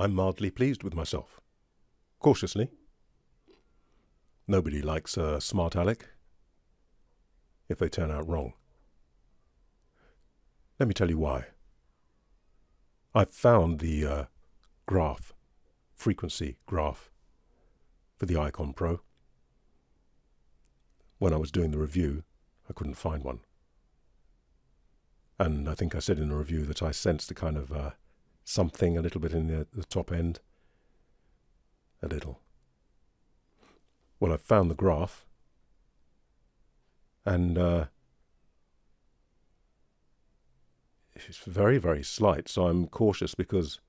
I'm mildly pleased with myself. Cautiously. Nobody likes a smart aleck if they turn out wrong. Let me tell you why. I found the uh, graph, frequency graph, for the Icon Pro. When I was doing the review, I couldn't find one. And I think I said in the review that I sensed a kind of uh, something a little bit in the, the top end. A little. Well, I've found the graph, and uh, it's very, very slight. So I'm cautious because,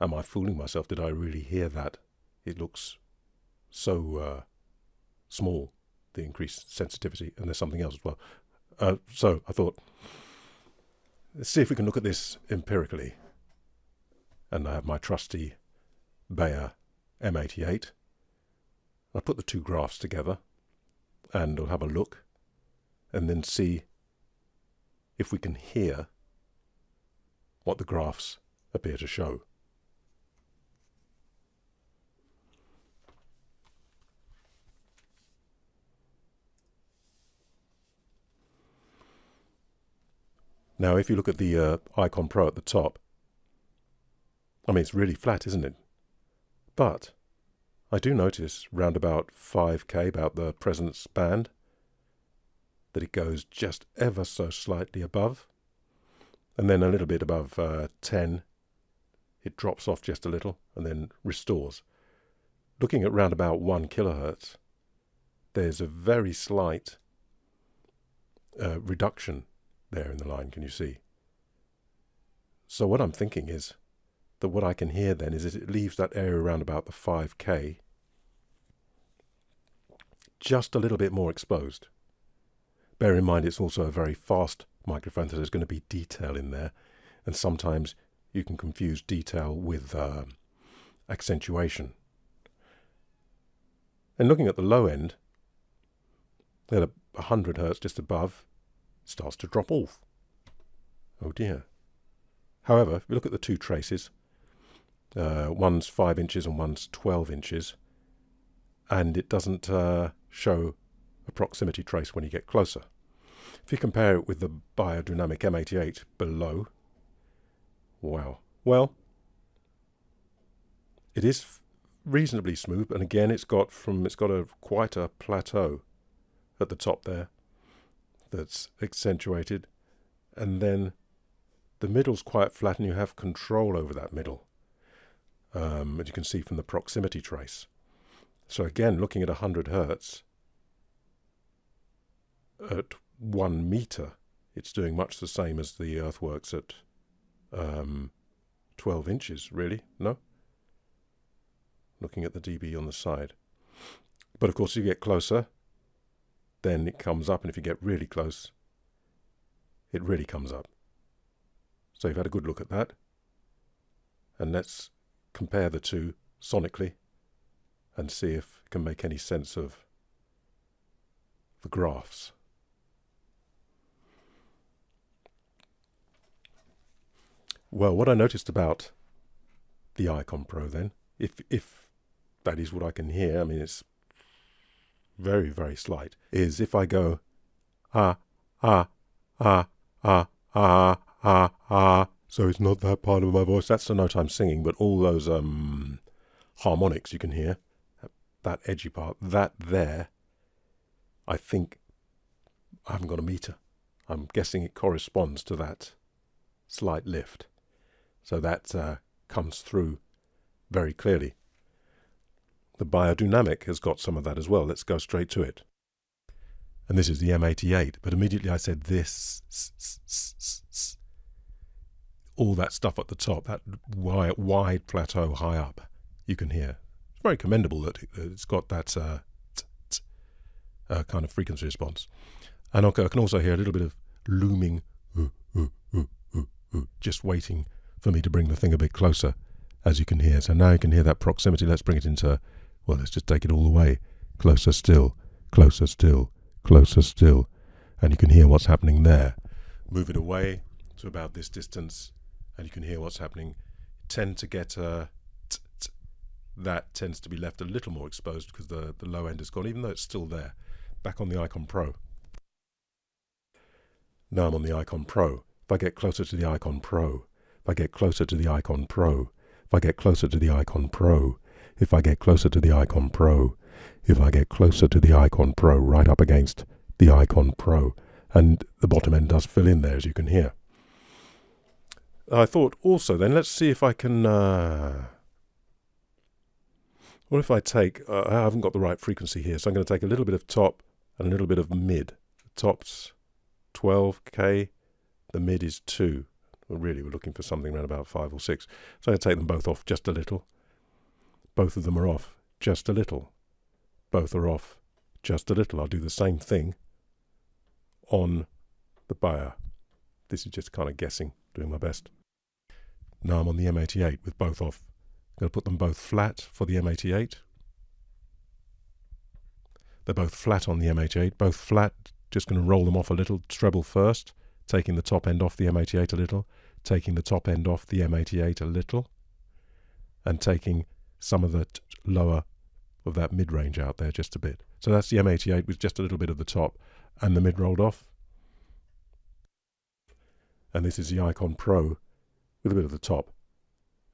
am I fooling myself? Did I really hear that? It looks so uh, small, the increased sensitivity, and there's something else as well. Uh, so I thought, let's see if we can look at this empirically. And I have my trusty Beyer M88. I put the two graphs together, and we'll have a look, and then see if we can hear what the graphs appear to show. Now, if you look at the uh, Icon Pro at the top, I mean, it's really flat, isn't it? But I do notice round about 5k, about the presence band, that it goes just ever so slightly above and then a little bit above uh, 10 it drops off just a little and then restores. Looking at round about 1 kilohertz, there's a very slight uh, reduction there in the line, can you see? So what I'm thinking is that what I can hear then is that it leaves that area around about the 5k just a little bit more exposed. Bear in mind it's also a very fast microphone, so there's going to be detail in there, and sometimes you can confuse detail with uh, accentuation. And looking at the low end, at 100 hertz just above, starts to drop off. Oh dear. However, if we look at the two traces, uh, one's 5 inches and one's 12 inches, and it doesn't uh, show a proximity trace when you get closer. If you compare it with the Beyerdynamic M88 below, wow. Well, it is reasonably smooth, and again, it's got from it's got a quite a plateau at the top there that's accentuated, and then the middle's quite flat, and you have control over that middle, um, as you can see from the proximity trace. So again, looking at 100 hertz at one meter, it's doing much the same as the earthworks at um, 12 inches, really, no? Looking at the dB on the side. But of course, if you get closer, then it comes up, and if you get really close, it really comes up. So you've had a good look at that. And let's compare the two sonically and see if it can make any sense of the graphs. Well, what I noticed about the Icon Pro then, if if that is what I can hear, I mean it's very very slight, is if I go ah ah ah ah ah ah ah, so it's not that part of my voice. That's the note I'm singing, but all those um harmonics you can hear, that edgy part, that there, I think I haven't got a meter. I'm guessing it corresponds to that slight lift. So that uh, comes through very clearly. The Beyerdynamic has got some of that as well. Let's go straight to it. And this is the M88, but immediately I said this, all that stuff at the top, that wide, wide plateau high up, you can hear. It's very commendable that it's got that uh, uh, kind of frequency response. And I can also hear a little bit of looming, uh, uh, uh, just waiting for me to bring the thing a bit closer, as you can hear. So now you can hear that proximity. Let's bring it into, well, let's just take it all the way. Closer still, closer still, closer still. And you can hear what's happening there. Move it away to about this distance, and you can hear what's happening. Tend to get uh, a that tends to be left a little more exposed because the, the low end is gone, even though it's still there. Back on the Icon Pro. Now I'm on the Icon Pro. If I get closer to the Icon Pro, if I get closer to the Icon Pro, if I get closer to the Icon Pro, if I get closer to the Icon Pro, if I get closer to the Icon Pro, right up against the Icon Pro, and the bottom end does fill in there, as you can hear. I thought also then, let's see if I can... Uh, what if I take... Uh, I haven't got the right frequency here, so I'm going to take a little bit of top and a little bit of mid. The top's 12k, the mid is 2. Well, really, we're looking for something around about 5 or 6. So to take them both off just a little. Both of them are off just a little. Both are off just a little. I'll do the same thing on the Beyer. This is just kind of guessing, doing my best. Now I'm on the M88 with both off. I'm going to put them both flat for the M88. They're both flat on the M88, both flat. Just going to roll them off a little, treble first, taking the top end off the M88 a little, taking the top end off the M88 a little, and taking some of the lower of that mid-range out there just a bit. So that's the M88 with just a little bit of the top and the mid rolled off. And this is the Icon Pro with a bit of the top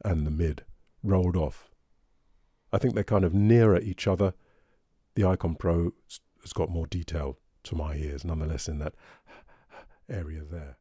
and the mid rolled off. I think they're kind of nearer each other. The Icon Pro has got more detail to my ears, nonetheless, in that area there.